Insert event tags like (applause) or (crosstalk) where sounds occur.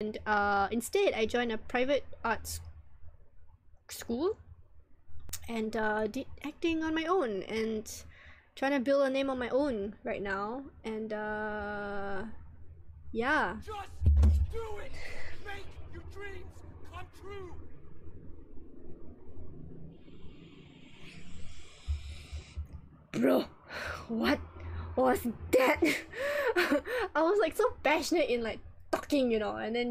and uh, instead I joined a private arts school and uh, did acting on my own and trying to build a name on my own right now and uh, yeah Just do it! Make your dreams come true! bro what was that (laughs) I was like so passionate in like talking you know and then